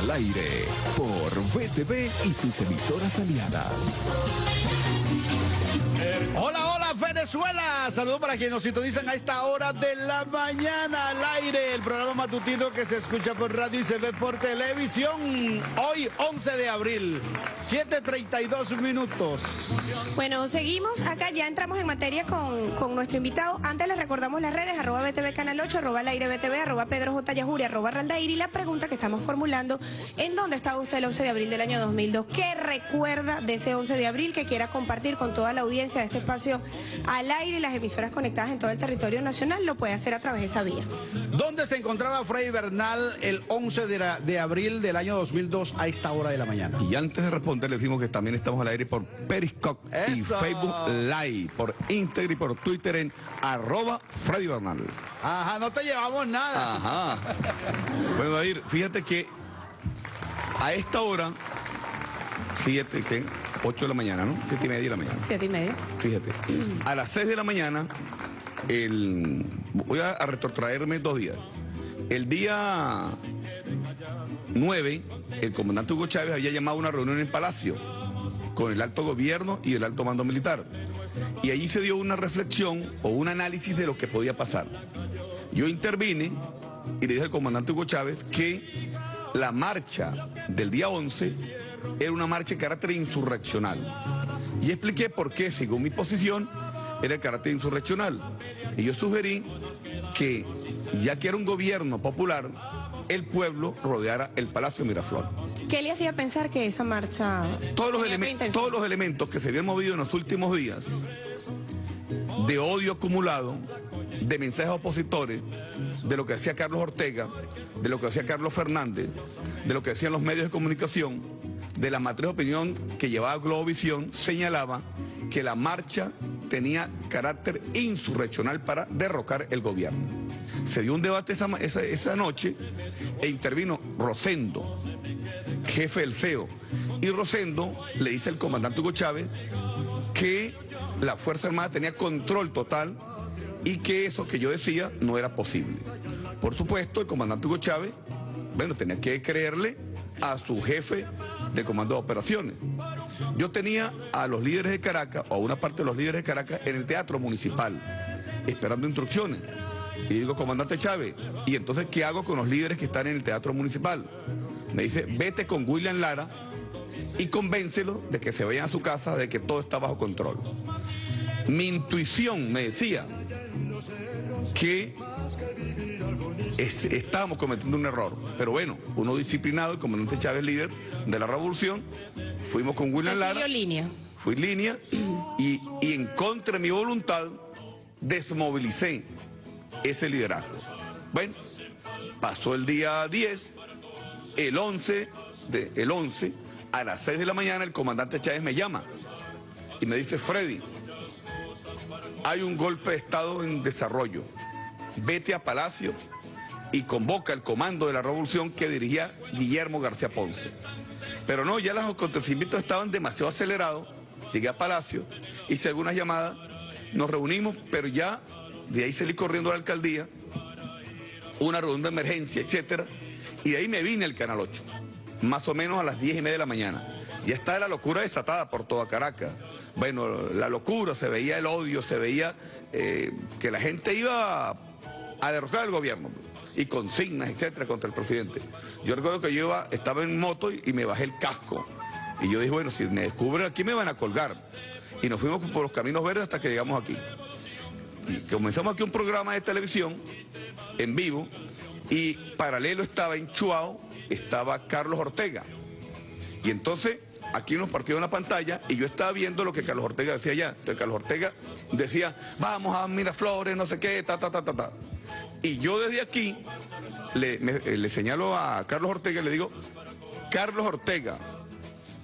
Al aire por VTV y sus emisoras aliadas. Hola, hola Venezuela. Saludos para quienes nos sintonizan a esta hora de la mañana al aire. El programa matutino que se escucha por radio y se ve por televisión. Hoy 11 de abril, 7.32 minutos. Bueno, seguimos acá, ya entramos en materia con, con nuestro invitado. Antes les recordamos las redes, arroba BTV Canal 8, arroba al aire BTV, arroba Pedro J. Yajuri, arroba Raldair. Y la pregunta que estamos formulando, ¿en dónde estaba usted el 11 de abril del año 2002? ¿Qué recuerda de ese 11 de abril que quiera compartir con toda la audiencia de este espacio al aire y las emisoras conectadas en todo el territorio nacional? Lo puede hacer a través de esa vía. ¿Dónde se encontraba Freddy Bernal el 11 de, la- de abril del año 2002 a esta hora de la mañana? Y antes de responder, le decimos que también estamos al aire por Periscope y. Facebook Live, por Instagram y por Twitter en arroba Freddy Bernal. Ajá, no te llevamos nada. Ajá. Bueno, David, fíjate que a esta hora, siete, ¿qué? 8 de la mañana, ¿no? Siete y media de la mañana. Siete y media. Fíjate, a las 6 de la mañana, el, voy a, a retrotraerme dos días. El día 9, el comandante Hugo Chávez había llamado a una reunión en Palacio con el alto gobierno y el alto mando militar. Y allí se dio una reflexión o un análisis de lo que podía pasar. Yo intervine y le dije al comandante Hugo Chávez que la marcha del día 11 era una marcha de carácter insurreccional. Y expliqué por qué, según mi posición, era de carácter insurreccional. Y yo sugerí que, ya que era un gobierno popular, el pueblo rodeara el Palacio Miraflor. ¿Qué le hacía pensar que esa marcha... Todos los, tenía otra elemen- intención? todos los elementos que se habían movido en los últimos días, de odio acumulado, de mensajes opositores, de lo que hacía Carlos Ortega, de lo que hacía Carlos Fernández, de lo que hacían los medios de comunicación, de la matriz de opinión que llevaba Globovisión, señalaba que la marcha tenía carácter insurreccional para derrocar el gobierno. Se dio un debate esa, esa- esa noche e intervino Rosendo, jefe del CEO. Y Rosendo le dice al comandante Hugo Chávez que la Fuerza Armada tenía control total y que eso que yo decía no era posible. Por supuesto, el comandante Hugo Chávez, bueno, tenía que creerle a su jefe de comando de operaciones. Yo tenía a los líderes de Caracas, o a una parte de los líderes de Caracas, en el teatro municipal, esperando instrucciones. Y digo, comandante Chávez, ¿y entonces qué hago con los líderes que están en el teatro municipal? Me dice, vete con William Lara y convéncelo de que se vayan a su casa, de que todo está bajo control. Mi intuición me decía que es- estábamos cometiendo un error. Pero bueno, uno disciplinado, el comandante Chávez, líder de la revolución, fuimos con William Lara línea. fui línea y, y en contra de mi voluntad desmovilicé ese liderazgo. Bueno, pasó el día 10, el 11, de, el 11, a las 6 de la mañana el comandante Chávez me llama y me dice, Freddy, hay un golpe de Estado en desarrollo, vete a Palacio y convoca el comando de la revolución que dirigía Guillermo García Ponce. Pero no, ya los acontecimientos estaban demasiado acelerados. Llegué a Palacio, hice algunas llamadas, nos reunimos, pero ya de ahí salí corriendo a la alcaldía, una reunión de emergencia, etcétera, y de ahí me vine al Canal 8, más o menos a las 10 y media de la mañana. Ya estaba la locura desatada por toda Caracas. Bueno, la locura, se veía el odio, se veía eh, que la gente iba a derrocar al gobierno y consignas, etcétera, contra el presidente. Yo recuerdo que yo iba, estaba en moto y, y me bajé el casco. Y yo dije, bueno, si me descubren aquí me van a colgar. Y nos fuimos por los caminos verdes hasta que llegamos aquí. Y comenzamos aquí un programa de televisión en vivo y paralelo estaba en Chuao, estaba Carlos Ortega. Y entonces aquí nos partió una pantalla y yo estaba viendo lo que Carlos Ortega decía allá. Entonces Carlos Ortega decía, vamos a Miraflores, no sé qué, ta, ta, ta, ta, ta. Y yo desde aquí le, me- eh, le señalo a Carlos Ortega y le digo, Carlos Ortega,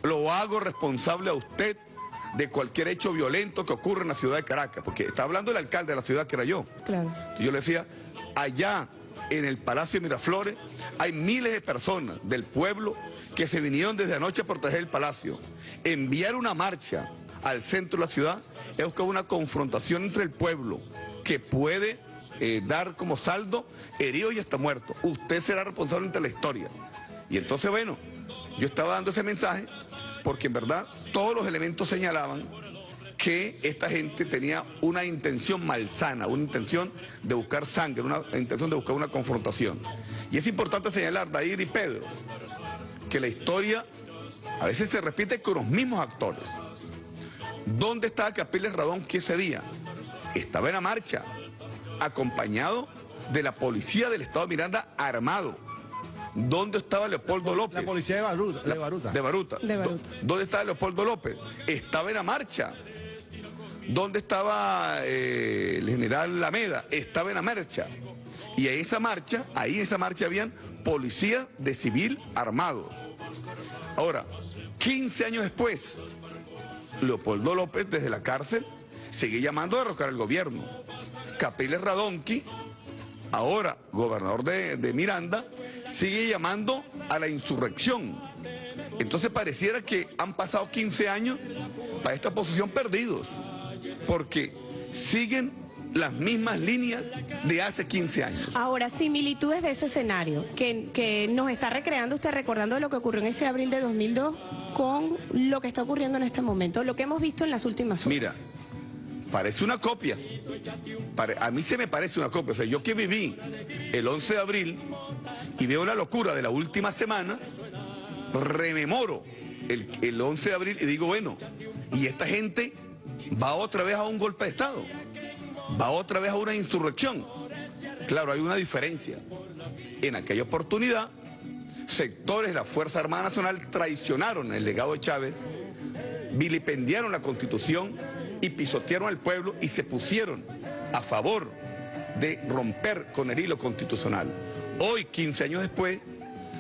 lo hago responsable a usted de cualquier hecho violento que ocurra en la ciudad de Caracas, porque está hablando el alcalde de la ciudad que era yo. Claro. Y yo le decía, allá en el Palacio de Miraflores hay miles de personas del pueblo que se vinieron desde anoche a proteger el palacio. Enviar una marcha al centro de la ciudad es buscar una confrontación entre el pueblo que puede eh, dar como saldo heridos y hasta muertos. Usted será responsable ante la historia. Y entonces, bueno, yo estaba dando ese mensaje porque en verdad todos los elementos señalaban que esta gente tenía una intención malsana, una intención de buscar sangre, una intención de buscar una confrontación. Y es importante señalar, Dair y Pedro, que la historia a veces se repite con los mismos actores. ¿Dónde estaba Capiles Radón que ese día? Estaba en la marcha, acompañado de la policía del Estado de Miranda armado. ¿Dónde estaba Leopoldo López? La policía de Baruta. de Baruta. De Baruta. ¿Dónde estaba Leopoldo López? Estaba en la marcha. ¿Dónde estaba eh, el general Lameda? Estaba en la marcha. Y en esa marcha, ahí en esa marcha habían policías de civil armados. Ahora, 15 años después, Leopoldo López desde la cárcel sigue llamando a derrocar al gobierno. Capiles Radonqui, ahora gobernador de, de Miranda, sigue llamando a la insurrección. Entonces pareciera que han pasado 15 años para esta posición perdidos porque siguen las mismas líneas de hace 15 años. Ahora, similitudes de ese escenario que, que, nos está recreando usted, recordando lo que ocurrió en ese abril de 2002 con lo que está ocurriendo en este momento, lo que hemos visto en las últimas horas. Mira, parece una copia. A mí se me parece una copia. O sea, yo que viví el 11 de abril y veo la locura de la última semana, rememoro el, el 11 de abril y digo, bueno, y esta gente va otra vez a un golpe de Estado, va otra vez a una insurrección. Claro, hay una diferencia. En aquella oportunidad, sectores de la Fuerza Armada Nacional traicionaron el legado de Chávez, vilipendiaron la Constitución y pisotearon al pueblo y se pusieron a favor de romper con el hilo constitucional. Hoy, 15 años después,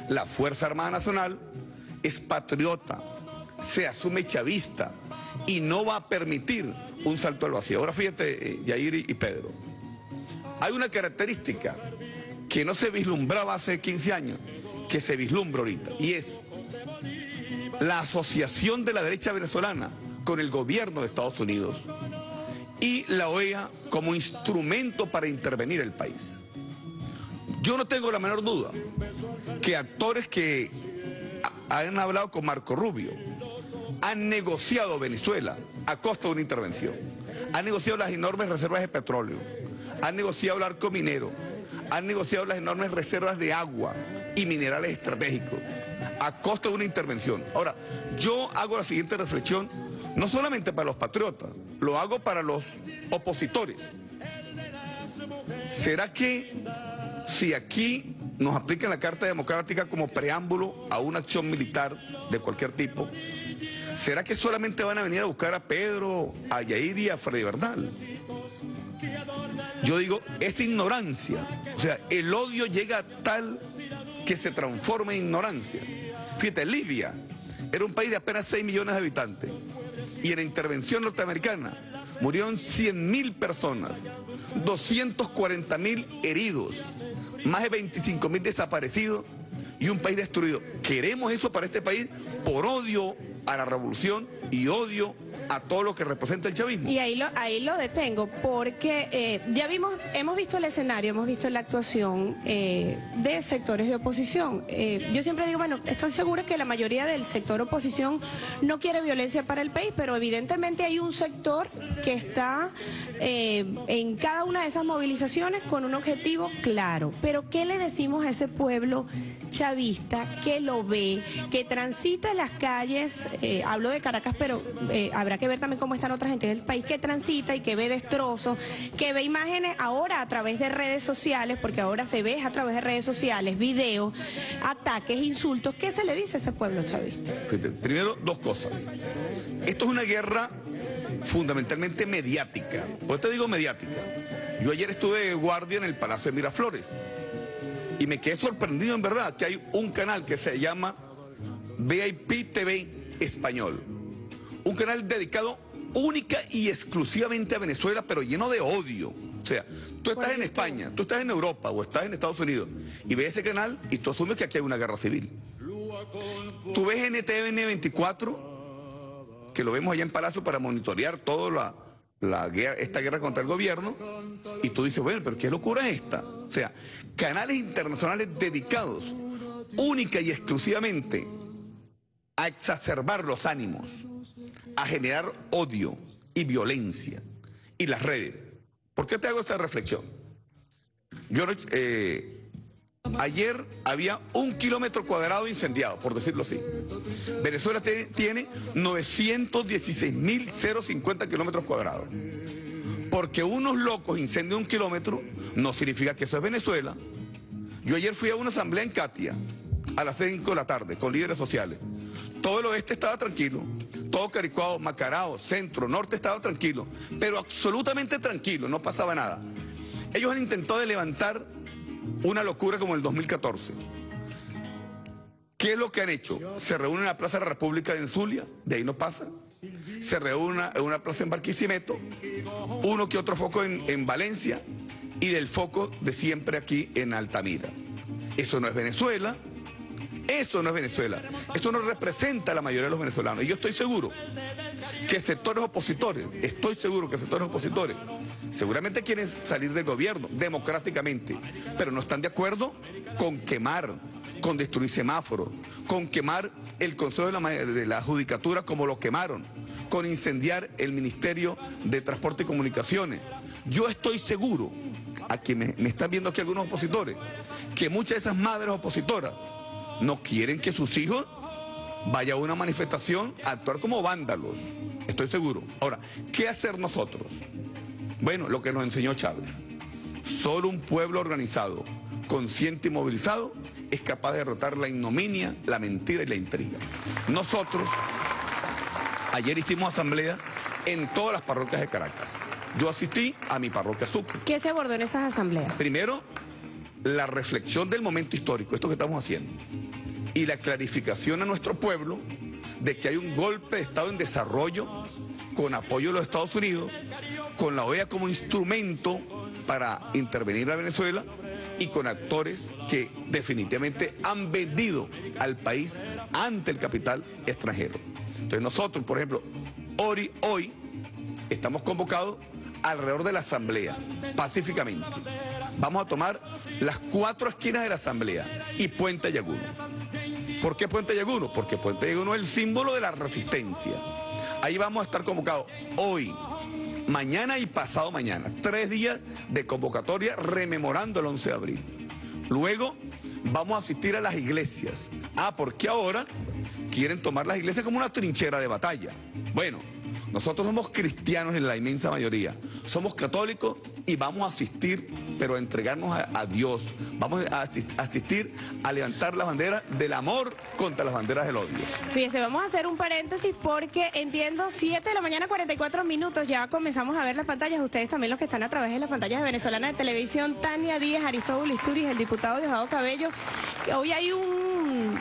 la Fuerza Armada Nacional es patriota, se asume chavista, y no va a permitir un salto al vacío. Ahora fíjate, eh, Yair y Pedro, hay una característica que no se vislumbraba hace 15 años, que se vislumbra ahorita, y es la asociación de la derecha venezolana con el gobierno de Estados Unidos y la OEA como instrumento para intervenir el país. Yo no tengo la menor duda que actores que han hablado con Marco Rubio, han negociado Venezuela a costa de una intervención. Han negociado las enormes reservas de petróleo, han negociado el arco minero, han negociado las enormes reservas de agua y minerales estratégicos a costa de una intervención. Ahora, yo hago la siguiente reflexión, no solamente para los patriotas, lo hago para los opositores. ¿Será que si aquí nos aplican la Carta Democrática como preámbulo a una acción militar de cualquier tipo, ¿Será que solamente van a venir a buscar a Pedro, a Yair y a Freddy Bernal? Yo digo, es ignorancia. O sea, el odio llega tal que se transforma en ignorancia. Fíjate, Libia era un país de apenas 6 millones de habitantes. Y en la intervención norteamericana murieron 100 mil personas, 240 mil heridos, más de 25 mil desaparecidos y un país destruido. ¿Queremos eso para este país por odio a la revolución y odio a todo lo que representa el chavismo. Y ahí lo, ahí lo detengo, porque eh, ya vimos, hemos visto el escenario, hemos visto la actuación eh, de sectores de oposición. Eh, yo siempre digo, bueno, estoy segura que la mayoría del sector oposición no quiere violencia para el país, pero evidentemente hay un sector que está en cada una de esas movilizaciones con un objetivo claro. Pero ¿qué le decimos a ese pueblo chavista que lo ve, que transita las calles? Hablo de Caracas, pero habrá que ver también cómo están otras gente del país que transita y que ve destrozos, que ve imágenes ahora a través de redes sociales, porque ahora se ve a través de redes sociales, videos, ataques, insultos. ¿Qué se le dice a ese pueblo chavista? Primero, dos cosas. Esto es una guerra fundamentalmente mediática. ¿Por qué te digo mediática? Yo ayer estuve de guardia en el Palacio de Miraflores y me quedé sorprendido en verdad que hay un canal que se llama VIP TV Español un canal dedicado única y exclusivamente a Venezuela, pero lleno de odio. O sea, tú estás en España, tú estás en Europa o estás en Estados Unidos y ves ese canal y tú asumes que aquí hay una guerra civil. Tú ves NTN 24, que lo vemos allá en Palacio para monitorear toda la, esta guerra contra el gobierno, y tú dices, bueno, pero qué locura es esta. O sea, canales internacionales dedicados única y exclusivamente a exacerbar los ánimos, a generar odio y violencia y las redes. ¿Por qué te hago esta reflexión? Yo eh, ayer había un kilómetro cuadrado incendiado, por decirlo así. Venezuela tiene 916.050 kilómetros cuadrados. Porque unos locos incendian un kilómetro no significa que eso es Venezuela. Yo ayer fui a una asamblea en Katia a las 5 de la tarde con líderes sociales. Todo el oeste estaba tranquilo, todo Caricuao, Macarao, centro, norte estaba tranquilo, pero absolutamente tranquilo, no pasaba nada. Ellos han intentado levantar una locura como el 2014. ¿Qué es lo que han hecho? Se reúnen en la Plaza de la República en Zulia, de ahí no pasa. Se reúnen en una plaza en Barquisimeto, uno que otro foco en, en Valencia y del foco de siempre aquí en Altamira. Eso no es Venezuela, eso no es Venezuela. Esto no representa a la mayoría de los venezolanos. Y yo estoy seguro que sectores opositores, estoy seguro que sectores opositores, seguramente quieren salir del gobierno democráticamente, pero no están de acuerdo con quemar, con destruir semáforos, con quemar el Consejo de la, de Judicatura como lo quemaron, con incendiar el Ministerio de Transporte y Comunicaciones. Yo estoy seguro, a quienes me están viendo aquí algunos opositores, que muchas de esas madres opositoras no quieren que sus hijos vayan a una manifestación a actuar como vándalos. Estoy seguro. Ahora, ¿qué hacer nosotros? Bueno, lo que nos enseñó Chávez. Solo un pueblo organizado, consciente y movilizado es capaz de derrotar la ignominia, la mentira y la intriga. Nosotros, ayer hicimos asamblea en todas las parroquias de Caracas. Yo asistí a mi parroquia Sucre. ¿Qué se abordó en esas asambleas? Primero, la reflexión del momento histórico, esto que estamos haciendo, y la clarificación a nuestro pueblo de que hay un golpe de Estado en desarrollo con apoyo de los Estados Unidos, con la OEA como instrumento para intervenir a Venezuela y con actores que definitivamente han vendido al país ante el capital extranjero. Entonces nosotros, por ejemplo, hoy, hoy estamos convocados alrededor de la Asamblea, pacíficamente. Vamos a tomar las cuatro esquinas de la Asamblea y Puente Ayaguno. ¿Por qué Puente Ayaguno? Porque Puente Ayaguno es el símbolo de la resistencia. Ahí vamos a estar convocados hoy, mañana y pasado mañana. Tres días de convocatoria rememorando el 11 de abril. Luego vamos a asistir a las iglesias. Ah, porque ahora quieren tomar las iglesias como una trinchera de batalla. Bueno, nosotros somos cristianos en la inmensa mayoría. Somos católicos y vamos a asistir, pero a entregarnos a, Dios. Vamos a asistir a levantar la bandera del amor contra las banderas del odio. Fíjense, vamos a hacer un paréntesis porque entiendo 7 de la mañana, 44 minutos. Ya comenzamos a ver las pantallas. Ustedes también los que están a través de las pantallas de Venezolana de Televisión. Tania Díaz, Aristóbulo Isturiz, el diputado Diosdado Cabello. Hoy hay un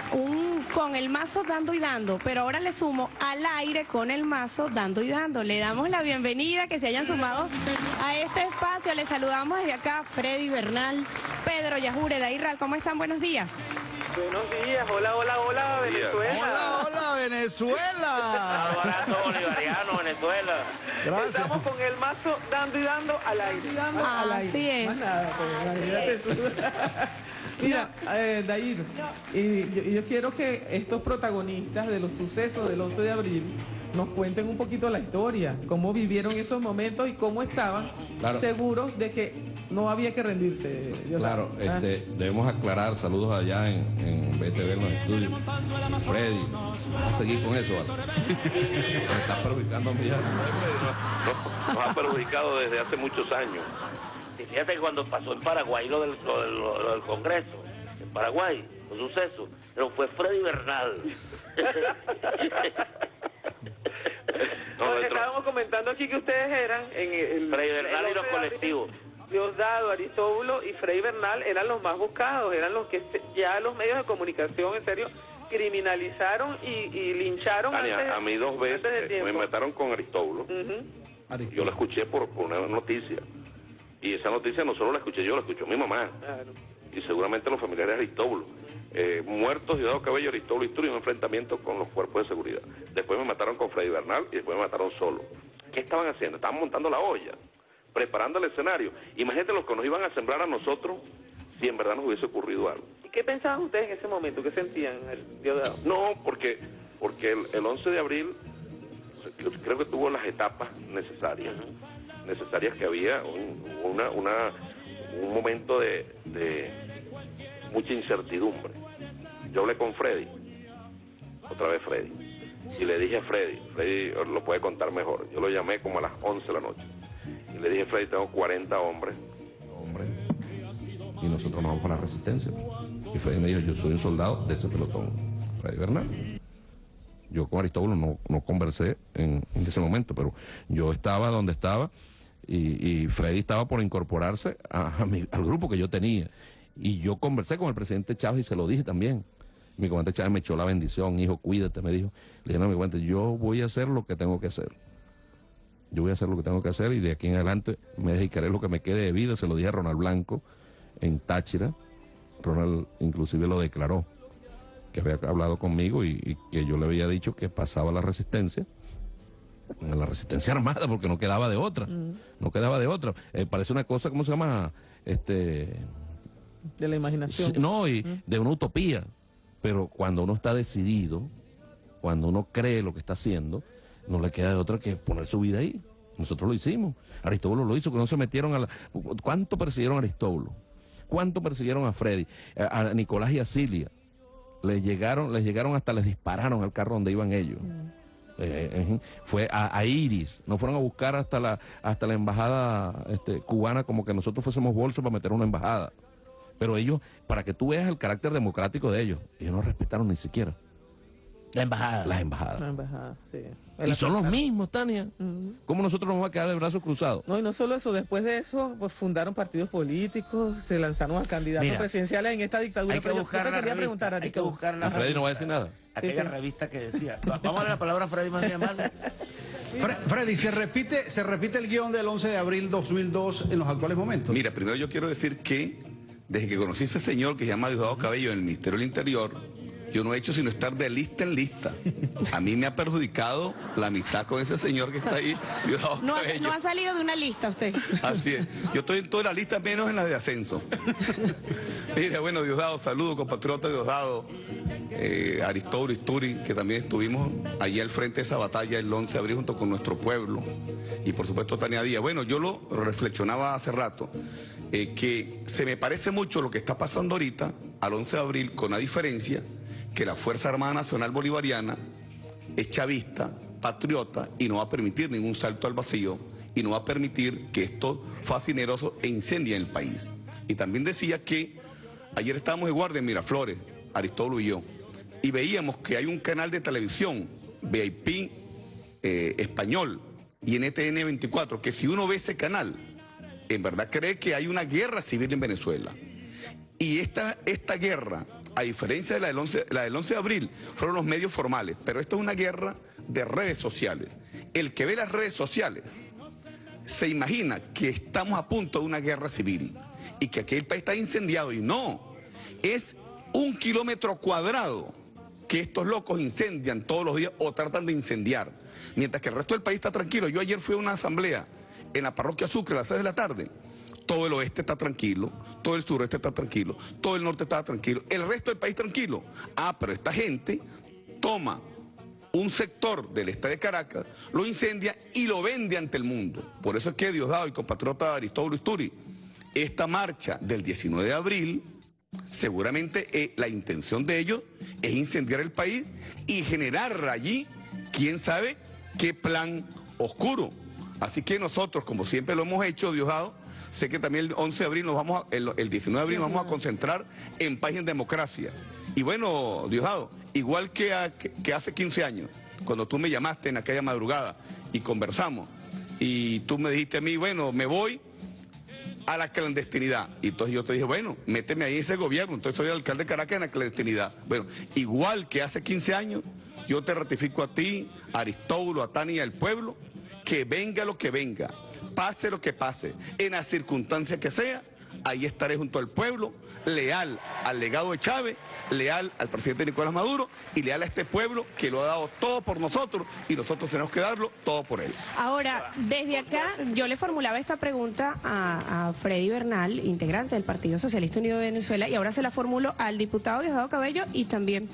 con el mazo dando y dando, pero ahora le sumo al aire con el mazo dando y dando. Le damos la bienvenida, que se hayan sumado a este espacio. Le saludamos desde acá Freddy Bernal, Pedro Yajure, Dairral. ¿Cómo están? Buenos días. Buenos días, hola, hola, hola, Venezuela. Hola, hola, Venezuela. Abrazo bolivariano, Venezuela. Gracias. Estamos con el mazo dando y dando al aire. Así es. Pues, Mira, eh, Dair, y yo, quiero que estos protagonistas de los sucesos del 11 de abril nos cuenten un poquito la historia, cómo vivieron esos momentos y cómo estaban seguros de que no había que rendirse. Claro, ¿Ah? este, debemos aclarar, saludos allá en, en BTV en los estudios. Freddy, vamos a seguir con eso, Nos está perjudicando a mí. nos ha perjudicado desde hace muchos años. Fíjate que cuando pasó en Paraguay lo del, del Congreso, en Paraguay, los sucesos, pero fue Freddy Bernal. estábamos comentando aquí que ustedes eran en el... Freddy Bernal y los colectivos. Diosdado, Aristóbulo y Freddy Bernal eran los más buscados, eran los que ya los medios de comunicación, en serio, criminalizaron y, lincharon a mí dos veces me mataron con Aristóbulo. Yo lo escuché por, por una noticia. Y esa noticia no solo la escuché yo, la escuchó mi mamá. Y seguramente los familiares de Aristóbulo. Eh, muertos, Ciudadano Cabello, Aristóbulo y un enfrentamiento con los cuerpos de seguridad. Después me mataron con Freddy Bernal y después me mataron solo. ¿Qué estaban haciendo? Estaban montando la olla, preparando el escenario. Imagínate lo que nos iban a sembrar a nosotros si en verdad nos hubiese ocurrido algo. ¿Qué pensaban ustedes en ese momento? ¿Qué sentían, Diosdado? No, porque, porque el, 11 de abril creo que tuvo las etapas necesarias, necesarias que había una, una, un momento de, de mucha incertidumbre. Yo hablé con Freddy, otra vez Freddy, y le dije a Freddy, Freddy lo puede contar mejor, yo lo llamé como a las 11 de la noche, y le dije, Freddy, tengo 40 hombres. Hombres. Y nosotros nos vamos para la resistencia. Y Freddy me dijo, yo soy un soldado de ese pelotón, Freddy Bernal. Yo con Aristóbulo no, no conversé en, ese momento, pero yo estaba donde estaba y, Freddy estaba por incorporarse al grupo que yo tenía. Y yo conversé con el presidente Chávez y se lo dije también. Mi comandante Chávez me echó la bendición, hijo, cuídate, me dijo. Le dije, no, mi comandante, yo voy a hacer lo que tengo que hacer. Yo voy a hacer lo que tengo que hacer y de aquí en adelante me dedicaré lo que me quede de vida. Se lo dije a Ronald Blanco en Táchira. Ronald inclusive lo declaró, que había hablado conmigo y, que yo le había dicho que pasaba la resistencia la resistencia armada porque no quedaba de otra mm. no quedaba de otra eh, parece una cosa cómo se llama este de la imaginación. no, y de una utopía. Pero cuando uno está decidido, cuando uno cree lo que está haciendo, no le queda de otra que poner su vida ahí. Nosotros lo hicimos. Aristóbulo lo hizo, que no se metieron a la... ¿Cuánto persiguieron a Aristóbulo? ¿Cuánto persiguieron a Freddy? A, Nicolás y a Cilia. Les llegaron, les llegaron hasta les dispararon al carro donde iban ellos. Mm. Eh, eh, fue a, Iris, nos fueron a buscar hasta la hasta la embajada este, cubana como que nosotros fuésemos bolsos para meter una embajada. Pero ellos, para que tú veas el carácter democrático de ellos, ellos no respetaron ni siquiera. La embajada. Las embajadas. La embajada, sí. y son los mismos, Tania. ¿Cómo nosotros nos vamos a quedar de brazos cruzados? No, y no solo eso, después de eso, pues fundaron partidos políticos, se lanzaron a candidatos presidenciales en esta dictadura. Hay que buscar la quería preguntar, hay que buscar la Freddy no va a decir nada. Aquella revista que decía. Vamos a dar la palabra a Freddy más bien Freddy, ¿se repite, ¿se repite el guion del 11 de abril 2002 en los actuales momentos? Mira, primero yo quiero decir que desde que conocí a ese señor que se llama Diosdado Cabello en el Ministerio del Interior, yo no he hecho sino estar de lista en lista. A mí me ha perjudicado la amistad con ese señor que está ahí, Diosdado no. Ha, no ha salido de una lista usted. Así es. Yo estoy en todas las listas menos en las de ascenso. Mira, bueno, Diosdado, saludo, compatriota Diosdado, eh, Aristóbulo Isturi, que también estuvimos allí al frente de esa batalla el 11 de abril junto con nuestro pueblo. Y por supuesto Tania Díaz. Bueno, yo lo reflexionaba hace rato. Eh, que se me parece mucho lo que está pasando ahorita al 11 de abril, con la diferencia que la Fuerza Armada Nacional Bolivariana es chavista, patriota y no va a permitir ningún salto al vacío y no va a permitir que esto fascineroso e incendie el país. Y también decía que ayer estábamos de guardia en Miraflores, Aristóbulo y yo, y veíamos que hay un canal de televisión, VIP eh, español, y NTN 24, que si uno ve ese canal, en verdad cree que hay una guerra civil en Venezuela. Y esta, esta guerra, a diferencia de la del, 11, la del 11 de abril, fueron los medios formales, pero esta es una guerra de redes sociales. El que ve las redes sociales se imagina que estamos a punto de una guerra civil y que aquel país está incendiado y no, es un kilómetro cuadrado que estos locos incendian todos los días o tratan de incendiar, mientras que el resto del país está tranquilo. Yo ayer fui a una asamblea en la parroquia Sucre a las 6 de la tarde, todo el oeste está tranquilo, todo el sureste está tranquilo, todo el norte está tranquilo, el resto del país tranquilo. Ah, pero esta gente toma un sector del este de Caracas, lo incendia y lo vende ante el mundo. Por eso es que Diosdado y compatriota Aristóbulo Isturi, esta marcha del 19 de abril, seguramente eh, la intención de ellos es incendiar el país y generar allí, quién sabe, qué plan oscuro. Así que nosotros, como siempre lo hemos hecho, Diosdado, sé que también el 11 de abril nos vamos el, 19 de abril nos vamos a concentrar en paz y en democracia. Y bueno, Diosdado, igual que, que hace 15 años, cuando tú me llamaste en aquella madrugada y conversamos, y tú me dijiste a mí, bueno, me voy a la clandestinidad. Y entonces yo te dije, bueno, méteme ahí ese gobierno. Entonces soy el alcalde de Caracas en la clandestinidad. Bueno, igual que hace 15 años, yo te ratifico a ti, a Aristóbulo, a Tania, al pueblo, que venga lo que venga, pase lo que pase, en la circunstancia que sea, ahí estaré junto al pueblo, leal al legado de Chávez, leal al presidente Nicolás Maduro y leal a este pueblo que lo ha dado todo por nosotros y nosotros tenemos que darlo todo por él. Ahora, desde acá yo le formulaba esta pregunta a, Freddy Bernal, integrante del Partido Socialista Unido de Venezuela, y ahora se la formulo al diputado Diosdado Cabello y también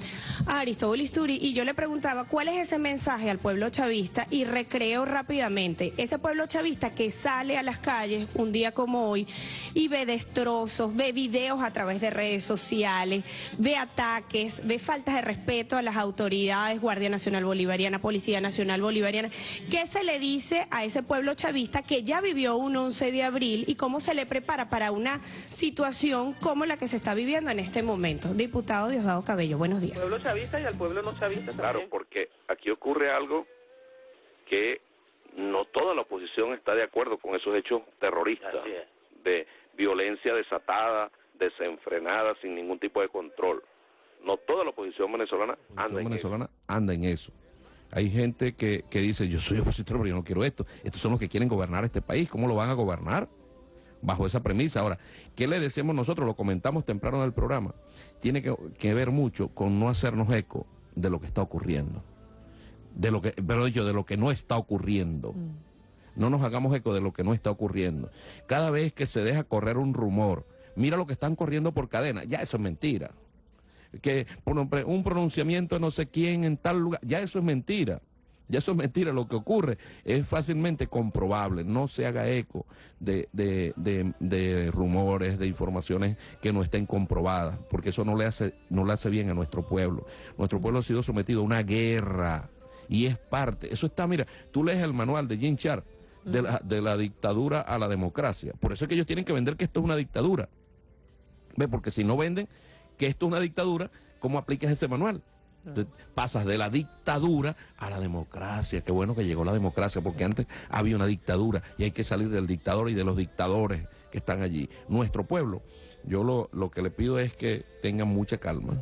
a Aristóbulo Isturi, y yo le preguntaba cuál es ese mensaje al pueblo chavista y recreo rápidamente ese pueblo chavista que sale a las calles un día como hoy y ve destrozos, ve videos a través de redes sociales, ve ataques, ve faltas de respeto a las autoridades, Guardia Nacional Bolivariana, Policía Nacional Bolivariana. ¿Qué se le dice a ese pueblo chavista que ya vivió un 11 de abril y cómo se le prepara para una situación como la que se está viviendo en este momento? Diputado Diosdado Cabello, buenos días. Al pueblo chavista y al pueblo no chavista Claro, porque aquí ocurre algo que no toda la oposición está de acuerdo con esos hechos terroristas de violencia desatada, desenfrenada, sin ningún tipo de control. No toda la oposición venezolana anda en venezolana eso. anda en eso. Hay gente que, que dice, yo soy opositor, pero yo no quiero esto. Estos son los que quieren gobernar este país. ¿Cómo lo van a gobernar? Bajo esa premisa. Ahora, ¿qué le decimos nosotros? Lo comentamos temprano en el programa. Tiene que, ver mucho con no hacernos eco de lo que está ocurriendo. De lo que, pero yo, de lo que no está ocurriendo. Mm. No nos hagamos eco de lo que no está ocurriendo. Cada vez que se deja correr un rumor, mira lo que están corriendo por cadena, ya eso es mentira. Que un pronunciamiento de no sé quién en tal lugar, ya eso es mentira. Ya eso es mentira, lo que ocurre es fácilmente comprobable, no se haga eco de, de, rumores, de informaciones que no estén comprobadas, porque eso no le, hace, no le hace bien a nuestro pueblo. Nuestro pueblo ha sido sometido a una guerra y es parte, eso está, mira, tú lees el manual de Jim Char, de la, de la dictadura a la democracia. Por eso es que ellos tienen que vender que esto es una dictadura. ¿Ve? Porque si no venden que esto es una dictadura, ¿cómo aplicas ese manual? pasas de la dictadura a la democracia. Qué bueno que llegó la democracia, porque antes había una dictadura y hay que salir del dictador y de los dictadores que están allí. Nuestro pueblo, yo lo, lo que le pido es que tengan mucha calma,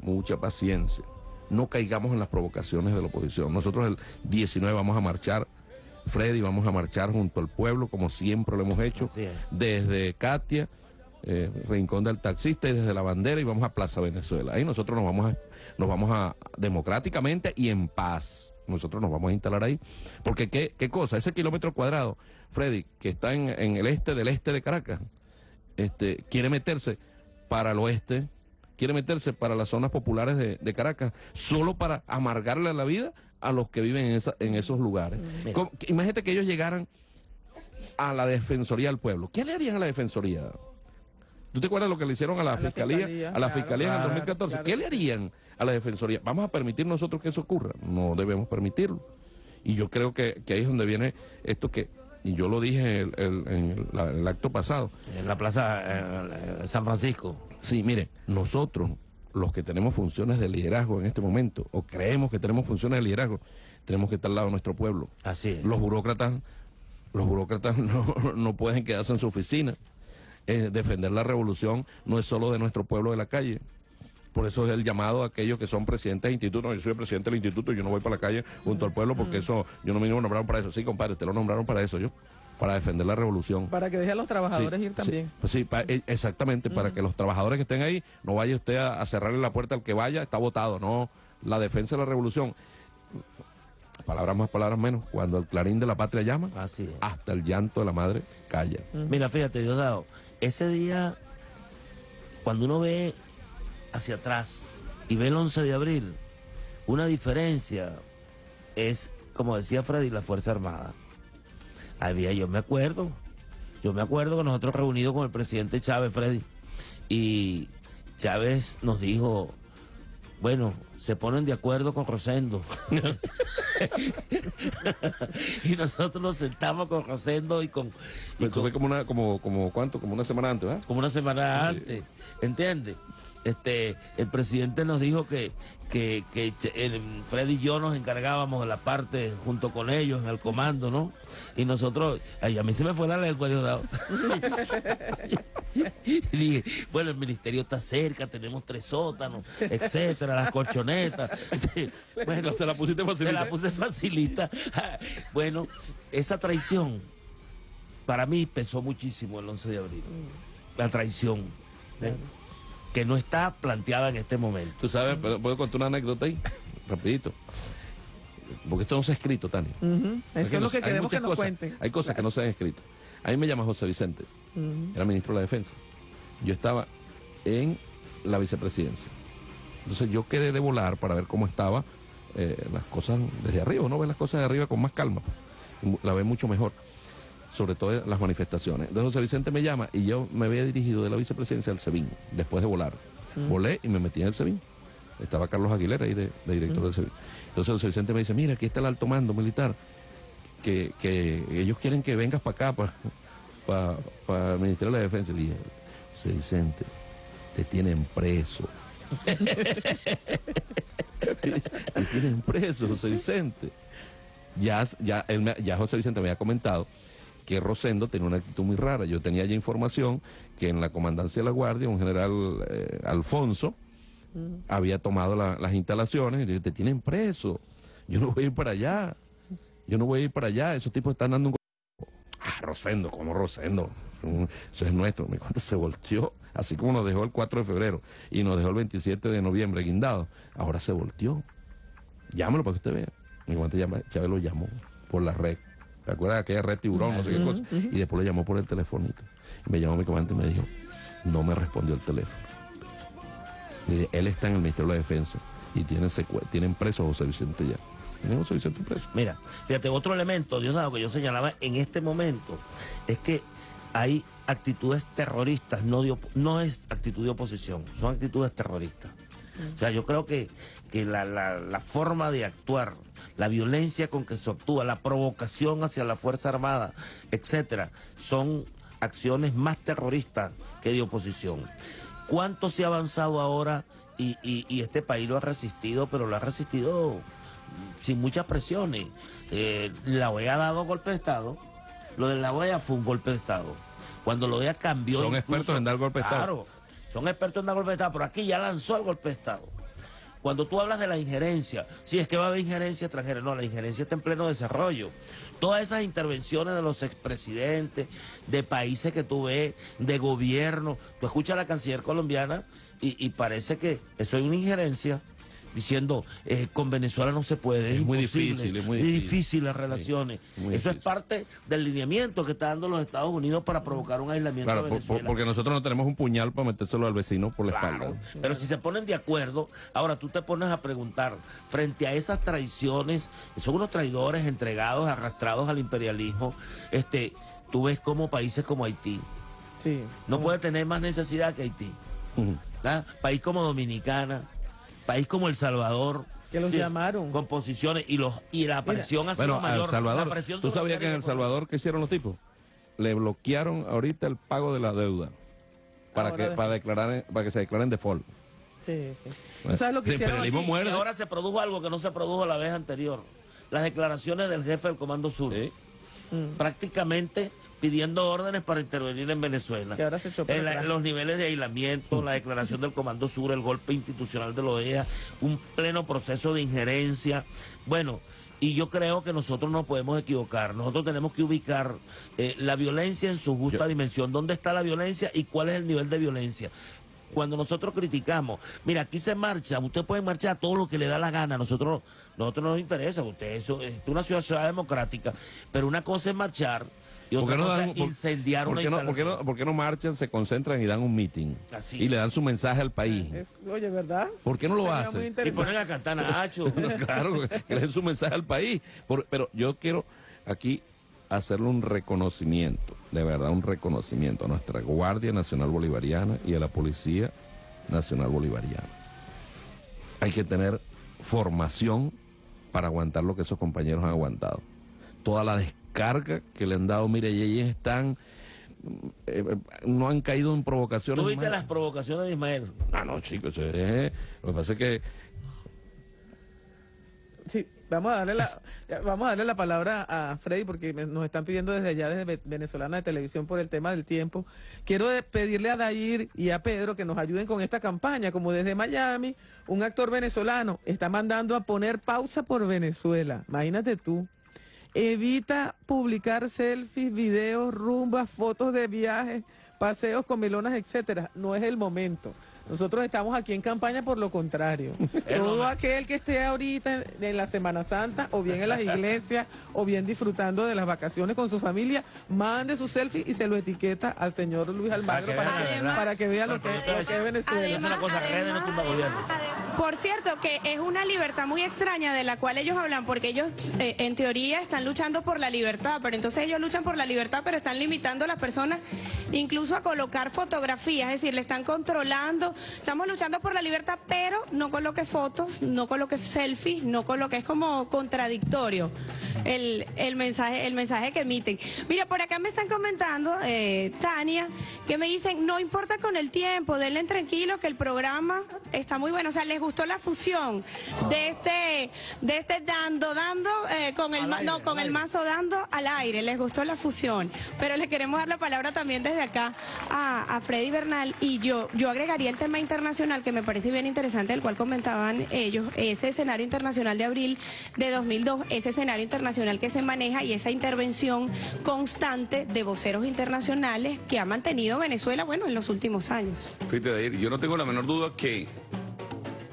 mucha paciencia. No caigamos en las provocaciones de la oposición. Nosotros el 19 vamos a marchar Freddy, vamos a marchar junto al pueblo, como siempre lo hemos hecho, desde Katia, eh, Rincón del Taxista y desde la bandera y vamos a Plaza Venezuela. Ahí nosotros nos vamos a, nos vamos a democráticamente y en paz. Nosotros nos vamos a instalar ahí. Porque qué, qué cosa, ese kilómetro cuadrado, Freddy, que está en, el este del este de Caracas, este, quiere meterse para el oeste, quiere meterse para las zonas populares de, de Caracas, solo para amargarle la vida a los que viven en, esa, en esos lugares. imagínate que ellos llegaran a la Defensoría del Pueblo. ¿Qué le harían a la Defensoría? ¿Tú te acuerdas lo que le hicieron a la, fiscalía, A la Fiscalía en el 2014. ¿Qué le harían a la Defensoría? ¿Vamos a permitir nosotros que eso ocurra? No debemos permitirlo. Y yo creo que, ahí es donde viene esto que, y yo lo dije en el, acto pasado. En la Plaza San Francisco. Sí, mire, nosotros los que tenemos funciones de liderazgo en este momento, o creemos que tenemos funciones de liderazgo, tenemos que estar al lado de nuestro pueblo. Así es. Los burócratas, los burócratas no, pueden quedarse en su oficina. Eh, defender la revolución no es solo de nuestro pueblo de la calle. Por eso es el llamado a aquellos que son presidentes de institutos. yo soy presidente del instituto, yo no voy para la calle junto al pueblo porque eso, yo no me nombraron para eso. Sí, compadre, te lo nombraron para eso yo para defender la revolución. Para que deje a los trabajadores ir también. Sí, pues e, exactamente, para que los trabajadores que estén ahí no vaya usted a, cerrarle la puerta al que vaya, está votado, no la defensa de la revolución. Palabras más, palabras menos. Cuando el clarín de la patria llama, Así hasta el llanto de la madre calla. Mira, fíjate, Diosdado, ese día, cuando uno ve hacia atrás y ve el 11 de abril, una diferencia es, como decía Freddy, la Fuerza Armada había, yo me acuerdo, yo me acuerdo que nosotros reunidos con el presidente Chávez, Freddy, y Chávez nos dijo, bueno, se ponen de acuerdo con Rosendo. y nosotros nos sentamos con Rosendo y con... Y fue como una, como, como, ¿cuánto? Como una semana antes, ¿verdad? Como una semana antes, ¿entiendes? Este, el presidente nos dijo que, que, que Freddy y yo nos encargábamos de la parte junto con ellos en el comando, ¿no? Y nosotros, ay, a mí se me fue la lengua, Dios dado. y dije, bueno, el ministerio está cerca, tenemos tres sótanos, etcétera, las colchonetas. bueno, se la pusiste facilita. Se la puse facilita. bueno, esa traición para mí pesó muchísimo el 11 de abril. la traición, que no está planteada en este momento. Tú sabes, puedo contar una anécdota ahí, rapidito. Porque esto no se ha escrito, Tania. Eso es, lo que queremos que nos cuenten. Hay cosas que no se han escrito. A mí me llama José Vicente, era ministro de la Defensa. Yo estaba en la vicepresidencia. Entonces yo quedé de volar para ver cómo estaba eh, las cosas desde arriba. Uno ve las cosas de arriba con más calma, la ve mucho mejor, sobre todo las manifestaciones. Entonces José Vicente me llama y yo me había dirigido de la vicepresidencia al SEBIN, después de volar. Volé y me metí en el SEBIN. Estaba Carlos Aguilera ahí de, director del SEBIN. Entonces José Vicente me dice, mira, aquí está el alto mando militar, que, ellos quieren que vengas para acá, para, el Ministerio de la Defensa. Y dije, José Vicente, te tienen preso. te tienen preso, José Vicente. Ya, ya, ya José Vicente me había comentado que Rosendo tenía una actitud muy rara. Yo tenía ya información que en la comandancia de la Guardia, un general eh, Alfonso, había tomado las instalaciones y te tienen preso. Yo no voy a ir para allá. Yo no voy a ir para allá. Esos tipos están dando un... Ah, Rosendo, como Rosendo. Eso es nuestro. Mi cuenta se volteó, así como nos dejó el 4 de febrero y nos dejó el 27 de noviembre guindado. Ahora se volteó. Llámalo para que usted vea. Mi cuenta Chávez lo llamó por la red. ¿Te acuerdas de aquella red tiburón? No sé qué cosa? Y después lo llamó por el telefonito. Y me llamó mi comandante y me dijo, no me respondió el teléfono él está en el Ministerio de la Defensa y tiene tienen preso a José Vicente ya. Tienen José Vicente preso. Mira, fíjate, otro elemento, Diosdado, que yo señalaba en este momento, es que hay actitudes terroristas, no, no es actitud de oposición, son actitudes terroristas. O sea, yo creo que, que la, la, forma de actuar, la violencia con que se actúa, la provocación hacia la Fuerza Armada, etcétera, son acciones más terroristas que de oposición. ¿Cuánto se ha avanzado ahora y, este país lo ha resistido, pero lo ha resistido sin muchas presiones? Eh, la OEA ha dado golpe de Estado, lo de la OEA fue un golpe de Estado. Cuando la OEA cambió... Son expertos en dar golpe de Estado. Claro, son expertos en dar golpe de Estado, pero aquí ya lanzó el golpe de Estado. Cuando tú hablas de la injerencia, sí, es que va a haber injerencia extranjera. No, la injerencia está en pleno desarrollo. Todas esas intervenciones de los expresidentes, de países que tú ves, de gobierno. Tú escuchas a la canciller colombiana y, y parece que eso es una injerencia diciendo eh, con Venezuela no se puede, es, muy difícil, es muy difícil, las relaciones. Eso es parte del lineamiento que está dando los Estados Unidos para provocar un aislamiento claro, de Venezuela. porque nosotros no tenemos un puñal para metérselo al vecino por la espalda. Pero si se ponen de acuerdo, ahora tú te pones a preguntar, frente a esas traiciones, son unos traidores entregados, arrastrados al imperialismo, este, tú ves como países como Haití no puede tener más necesidad que Haití. País como Dominicana, país como El Salvador. Que los llamaron. Con posiciones y, los, y la presión ha sido mayor. Salvador, ¿Tú sabías que en El Salvador qué hicieron los tipos? Le bloquearon ahorita el pago de la deuda para que para declarar para que se declaren default. Sí, sí. ¿Sabes lo que hicieron? Y ahora se produjo algo que no se produjo la vez anterior. Las declaraciones del jefe del Comando Sur. Mm. Prácticamente pidiendo órdenes para intervenir en Venezuela. en los niveles de aislamiento, la declaración del Comando Sur, el golpe institucional de la OEA, un pleno proceso de injerencia. Bueno, y yo creo que nosotros no podemos equivocar. Nosotros tenemos que ubicar eh, la violencia en su justa dimensión. ¿Dónde está la violencia y cuál es el nivel de violencia? Cuando nosotros criticamos, mira, aquí se marcha, usted puede marchar todo lo que le da la gana, nosotros, nosotros nos interesa, usted eso, es una ciudad democrática, pero una cosa es marchar y otra no dan, incendiar una ¿por qué, no, marchan, se concentran y dan un meeting? y le dan su mensaje al país. oye, ¿verdad? ¿Por qué no lo hacen? Y ponen a cantar a claro, que le den su mensaje al país. pero yo quiero aquí hacerle un reconocimiento, de verdad, un reconocimiento a nuestra Guardia Nacional Bolivariana y a la Policía Nacional Bolivariana. Hay que tener formación para aguantar lo que esos compañeros han aguantado. Toda la carga que le han dado, mire, y ellos están, eh, eh, no han caído en provocaciones. ¿Tú viste las provocaciones de Ismael? Ah, no, chicos, eh, lo que pasa es que... Sí, vamos a darle la, vamos a darle la palabra a Freddy porque nos están pidiendo desde allá, desde Venezolana de Televisión, por el tema del tiempo. Quiero pedirle a Dair y a Pedro que nos ayuden con esta campaña, como desde Miami, un actor venezolano está mandando a poner pausa por Venezuela. Imagínate tú. Evita publicar selfies, videos, rumbas, fotos de viajes paseos con melonas, etcétera. No es el momento. Nosotros estamos aquí en campaña por lo contrario. Todo aquel que esté ahorita en, la Semana Santa, o bien en las iglesias, o bien disfrutando de las vacaciones con su familia, mande su selfie y se lo etiqueta al señor Luis Almagro para que, vea lo que, es Venezuela. es una cosa, Por cierto, que es una libertad muy extraña de la cual ellos hablan, porque ellos eh, en teoría están luchando por la libertad, pero entonces ellos luchan por la libertad, pero están limitando a las personas incluso a colocar fotografías, es decir, le están controlando estamos luchando por la libertad, pero no coloque fotos, no coloque selfies, no coloque, es como contradictorio el, el, mensaje, el mensaje que emiten. Mira, por acá me están comentando, eh, Tania, que me dicen, no importa con el tiempo, denle tranquilo que el programa está muy bueno. O sea, les gustó la fusión de este, de este dando, dando, eh, con el no, con el mazo dando al aire. Les gustó la fusión. Pero le queremos dar la palabra también desde acá a, a Freddy Bernal y yo, yo agregaría el tema internacional que me parece bien interesante, el cual comentaban ellos, ese escenario internacional de abril de 2002, ese escenario internacional que se maneja y esa intervención constante de voceros internacionales que ha mantenido Venezuela, bueno, en los últimos años. Fíjate, yo no tengo la menor duda que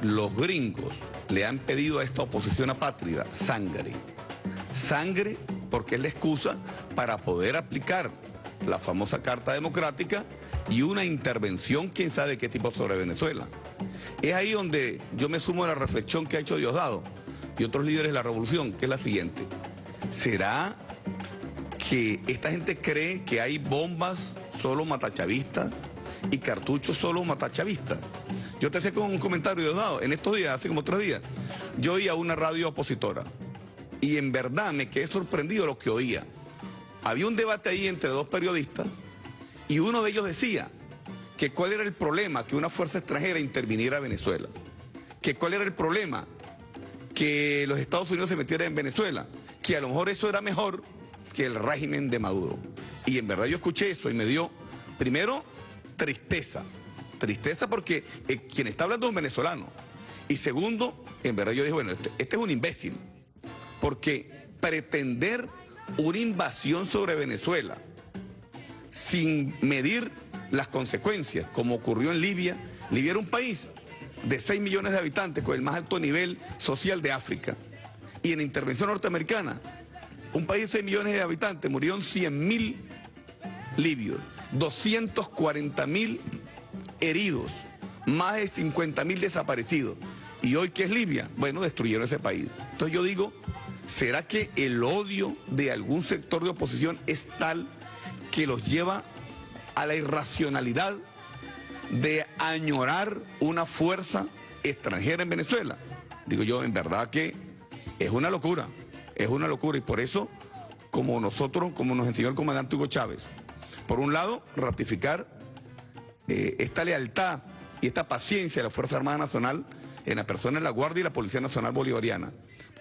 los gringos le han pedido a esta oposición apátrida sangre. Sangre porque es la excusa para poder aplicar la famosa Carta Democrática y una intervención, quién sabe qué tipo sobre Venezuela. Es ahí donde yo me sumo a la reflexión que ha hecho Diosdado y otros líderes de la revolución, que es la siguiente. ¿Será que esta gente cree que hay bombas solo matachavistas y cartuchos solo matachavistas? Yo te hacía con un comentario Diosdado, en estos días, hace como tres días, yo oía una radio opositora y en verdad me quedé sorprendido de lo que oía. Había un debate ahí entre dos periodistas y uno de ellos decía que cuál era el problema que una fuerza extranjera interviniera en Venezuela. Que cuál era el problema que los Estados Unidos se metieran en Venezuela. Que a lo mejor eso era mejor que el régimen de Maduro. Y en verdad yo escuché eso y me dio, primero, tristeza. Tristeza porque eh, quien está hablando es un venezolano. Y segundo, en verdad yo dije, bueno, este, este es un imbécil. Porque pretender una invasión sobre Venezuela sin medir las consecuencias, como ocurrió en Libia. Libia era un país de 6 millones de habitantes con el más alto nivel social de África. Y en intervención norteamericana, un país de 6 millones de habitantes, murieron 100 mil libios, 240 mil heridos, más de 50 mil desaparecidos. ¿Y hoy qué es Libia? Bueno, destruyeron ese país. Entonces yo digo, ¿será que el odio de algún sector de oposición es tal que los lleva a la irracionalidad de añorar una fuerza extranjera en Venezuela. Digo yo, en verdad que es una locura, es una locura y por eso, como nosotros, como nos enseñó el comandante Hugo Chávez, por un lado, ratificar eh, esta lealtad y esta paciencia de la Fuerza Armada Nacional en la persona de la Guardia y la Policía Nacional Bolivariana.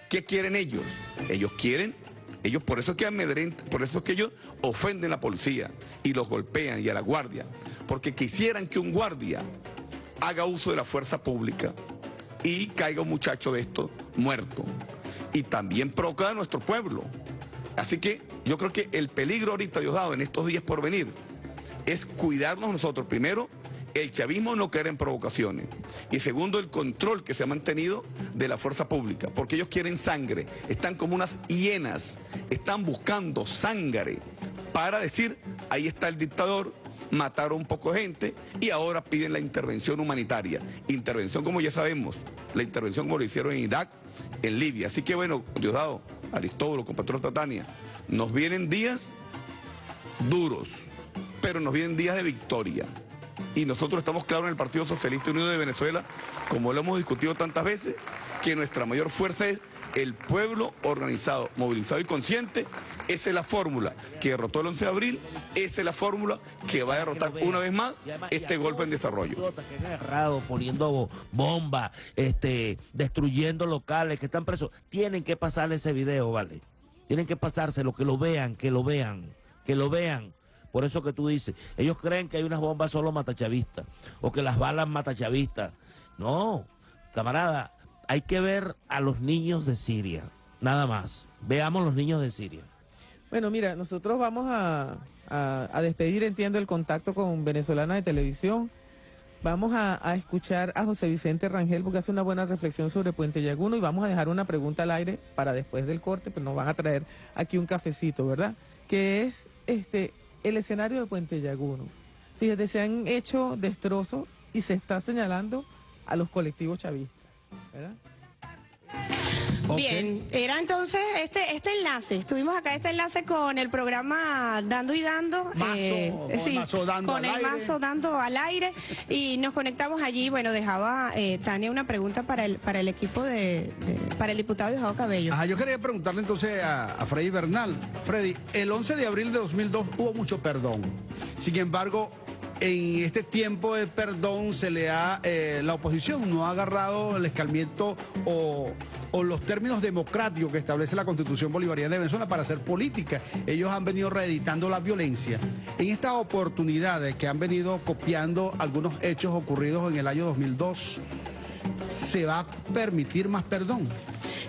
¿Qué quieren ellos? Ellos quieren ellos por eso que amedrentan, por eso que ellos ofenden a la policía y los golpean y a la guardia, porque quisieran que un guardia haga uso de la fuerza pública y caiga un muchacho de esto muerto. Y también provoca a nuestro pueblo. Así que yo creo que el peligro ahorita, Diosdado, en estos días por venir, es cuidarnos nosotros primero el chavismo no quiere provocaciones. Y segundo, el control que se ha mantenido de la fuerza pública, porque ellos quieren sangre, están como unas hienas, están buscando sangre para decir, ahí está el dictador, mataron un poco de gente y ahora piden la intervención humanitaria. Intervención como ya sabemos, la intervención como lo hicieron en Irak, en Libia. Así que bueno, Diosdado, Aristóbulo, compatriota Tania, nos vienen días duros, pero nos vienen días de victoria y nosotros estamos claros en el Partido Socialista Unido de Venezuela, como lo hemos discutido tantas veces, que nuestra mayor fuerza es el pueblo organizado, movilizado y consciente. Esa es la fórmula que derrotó el 11 de abril, esa es la fórmula que va a derrotar una vez más este golpe en desarrollo. poniendo bombas, este, destruyendo locales que están presos. Tienen que pasarle ese video, ¿vale? Tienen que pasárselo, que lo vean, que lo vean, que lo vean por eso que tú dices, ellos creen que hay unas bombas solo matachavistas o que las balas matachavistas. No, camarada, hay que ver a los niños de Siria, nada más. Veamos los niños de Siria. Bueno, mira, nosotros vamos a, despedir, entiendo, el contacto con Venezolana de Televisión. Vamos a, a, escuchar a José Vicente Rangel porque hace una buena reflexión sobre Puente Llaguno y vamos a dejar una pregunta al aire para después del corte, pero nos van a traer aquí un cafecito, ¿verdad? Que es este el escenario de Puente Llaguno. Fíjate, se han hecho destrozos y se está señalando a los colectivos chavistas, ¿verdad? Bien, era entonces este este enlace. Estuvimos acá este enlace con el programa Dando y Dando. Mazo, eh, con sí, mazo dando con el mazo dando al aire y nos conectamos allí. Bueno, dejaba eh, Tania una pregunta para el para el equipo de, para el diputado Dejado Cabello. Ajá, yo quería preguntarle entonces a, a Freddy Bernal. Freddy, el 11 de abril de 2002 hubo mucho perdón. Sin embargo, en este tiempo de perdón se le ha, eh, la oposición no ha agarrado el escalmiento o, los términos democráticos que establece la Constitución Bolivariana de Venezuela para hacer política. Ellos han venido reeditando la violencia. En estas oportunidades que han venido copiando algunos hechos ocurridos en el año 2002, ¿se va a permitir más perdón?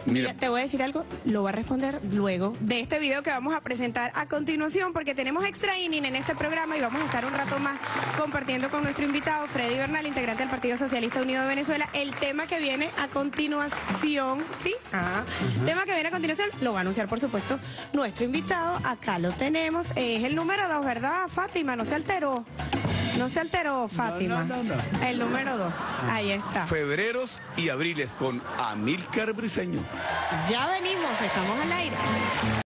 Mira, te voy a decir algo, lo va a responder luego de este video que vamos a presentar a continuación, porque tenemos extra inning en este programa y vamos a estar un rato más compartiendo con nuestro invitado, Freddy Bernal, integrante del Partido Socialista Unido de Venezuela, el tema que viene a continuación, ¿sí? Ah, tema que viene a continuación, lo va a anunciar, por supuesto, nuestro invitado, acá lo tenemos, es el número dos, ¿verdad, Fátima? No se alteró. No se alteró, Fátima. el número dos. Ahí está. Febreros y abriles con Amílcar Briseño. Ya venimos, estamos al aire.